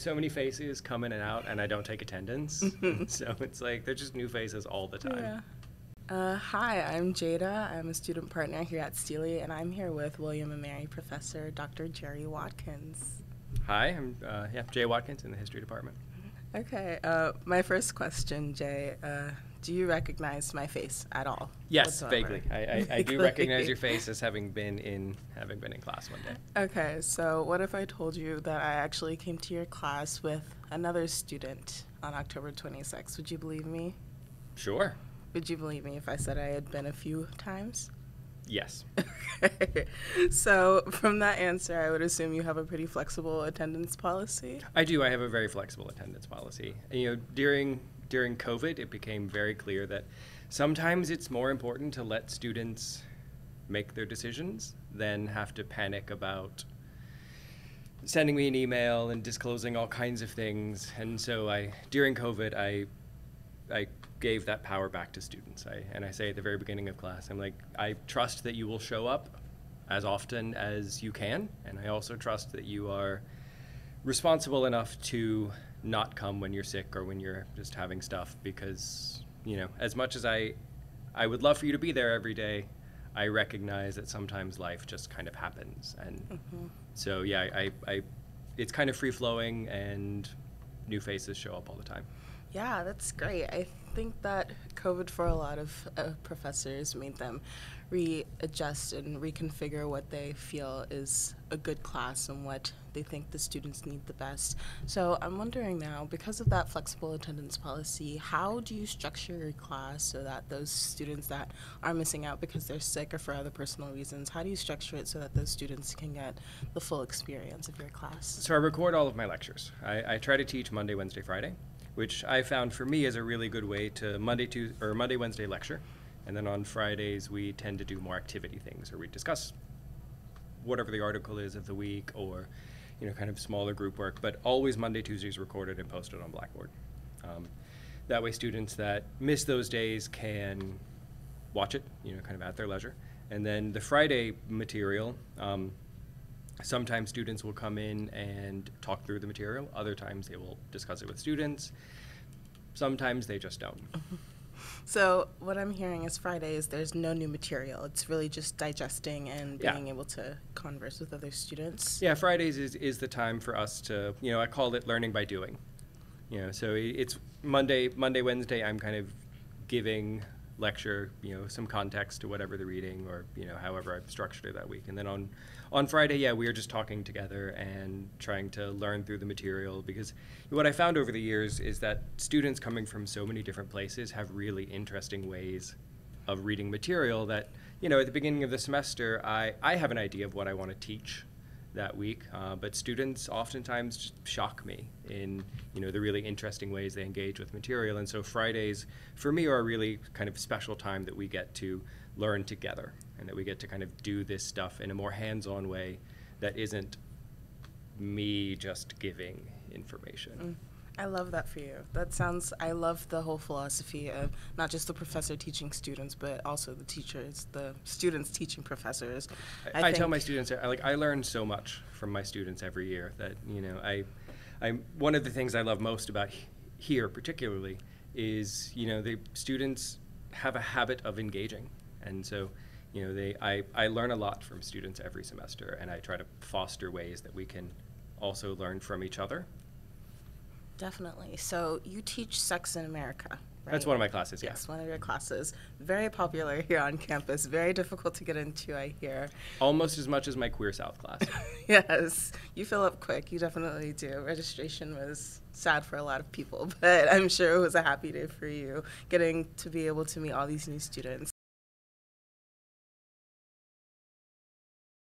so many faces come in and out, and I don't take attendance. so it's like they're just new faces all the time. Yeah. Uh, hi, I'm Jada. I'm a student partner here at Steely, and I'm here with William and Mary professor Dr. Jerry Watkins. Hi, I'm uh, yeah Jay Watkins in the history department. Okay, uh, my first question, Jay. Do you recognize my face at all? Yes, whatsoever? vaguely. I, I, I do recognize your face as having been in having been in class one day. Okay, so what if I told you that I actually came to your class with another student on October 26th? Would you believe me? Sure. Would you believe me if I said I had been a few times? Yes. Okay. so from that answer, I would assume you have a pretty flexible attendance policy. I do. I have a very flexible attendance policy. And, you know, during during COVID, it became very clear that sometimes it's more important to let students make their decisions than have to panic about sending me an email and disclosing all kinds of things. And so I during COVID, I I gave that power back to students. I, and I say at the very beginning of class, I'm like, I trust that you will show up as often as you can, and I also trust that you are responsible enough to not come when you're sick or when you're just having stuff because, you know, as much as I I would love for you to be there every day, I recognize that sometimes life just kind of happens. And mm-hmm. so yeah, I, I it's kind of free flowing and new faces show up all the time. Yeah, that's great. I think that COVID for a lot of uh, professors made them readjust and reconfigure what they feel is a good class and what they think the students need the best. So I'm wondering now, because of that flexible attendance policy, how do you structure your class so that those students that are missing out because they're sick or for other personal reasons, how do you structure it so that those students can get the full experience of your class? So I record all of my lectures. I, I try to teach Monday, Wednesday, Friday, which I found for me is a really good way to Monday to or Monday, Wednesday lecture, and then on Fridays we tend to do more activity things, or we discuss whatever the article is of the week, or you know, kind of smaller group work. But always Monday, Tuesdays recorded and posted on Blackboard. Um, that way, students that miss those days can watch it, you know, kind of at their leisure. And then the Friday material. Um, Sometimes students will come in and talk through the material. Other times they will discuss it with students. Sometimes they just don't. So what I'm hearing is Fridays there's no new material. It's really just digesting and Yeah. being able to converse with other students. Yeah, Fridays is, is the time for us to, you know, I call it learning by doing. You know, so it's Monday, Monday, Wednesday, I'm kind of giving lecture, you know, some context to whatever the reading or, you know, however I've structured it that week. And then on, on Friday, yeah, we are just talking together and trying to learn through the material because what I found over the years is that students coming from so many different places have really interesting ways of reading material that, you know, at the beginning of the semester, I, I have an idea of what I want to teach that week, uh, but students oftentimes shock me in, you know, the really interesting ways they engage with material. And so Fridays, for me, are a really kind of special time that we get to learn together and that we get to kind of do this stuff in a more hands-on way that isn't me just giving information. I love that for you. That sounds I love the whole philosophy of not just the professor teaching students, but also the teachers, the students teaching professors. I, I tell my students, I, like, I learn so much from my students every year that, you know, I, I, one of the things I love most about he- here particularly is, you know, the students have a habit of engaging. And so, you know, they, I, I learn a lot from students every semester and I try to foster ways that we can also learn from each other. Definitely. So you teach sex in America. Right? That's one of my classes, yeah. Yes, one of your classes. Very popular here on campus. Very difficult to get into, I hear. Almost as much as my Queer South class. yes, you fill up quick. You definitely do. Registration was sad for a lot of people, but I'm sure it was a happy day for you getting to be able to meet all these new students.